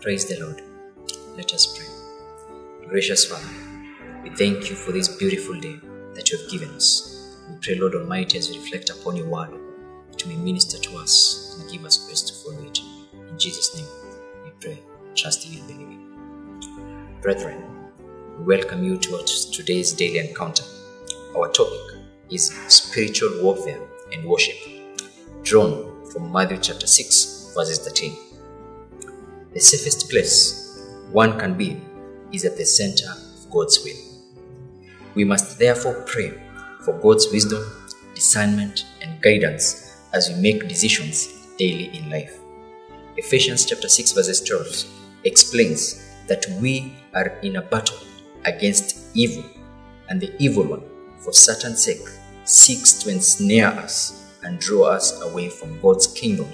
Praise the Lord. Let us pray. Gracious Father, we thank you for this beautiful day that you have given us. We pray, Lord Almighty, as we reflect upon your word, that you may minister to us and give us grace to follow it. In Jesus' name, we pray, trusting and believing. Brethren, we welcome you to today's daily encounter. Our topic is spiritual warfare and worship, drawn from Matthew chapter 6, verses 13. The safest place one can be is at the center of God's will. We must therefore pray for God's wisdom, discernment, and guidance as we make decisions daily in life. Ephesians chapter 6 verses 12 explains that we are in a battle against evil, and the evil one, for Satan's sake, seeks to ensnare us and draw us away from God's kingdom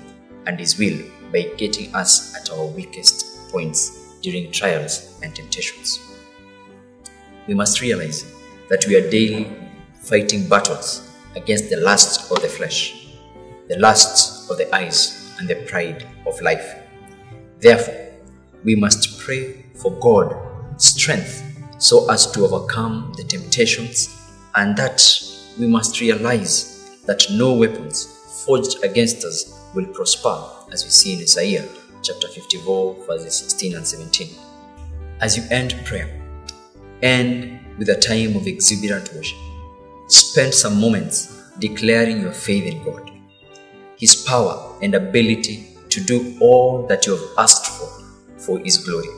and His will by getting us at our weakest points during trials and temptations. We must realize that we are daily fighting battles against the lusts of the flesh, the lusts of the eyes, and the pride of life. Therefore, we must pray for God strength so as to overcome the temptations, and that we must realize that no weapons forged against us will prosper, as we see in Isaiah chapter 54, verses 16 and 17. As you end prayer, end with a time of exuberant worship. Spend some moments declaring your faith in God, His power and ability to do all that you have asked for for His glory.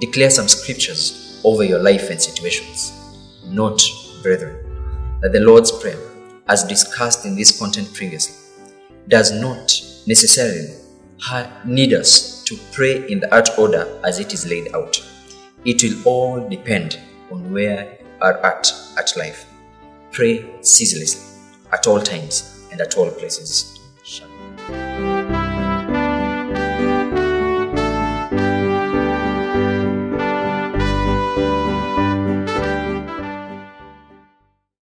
Declare some scriptures over your life and situations. Note, brethren, that the Lord's Prayer, as discussed in this content previously, does not necessarily need us to pray in the art order as it is laid out. It will all depend on where you are at at life. Pray ceaselessly, at all times and at all places.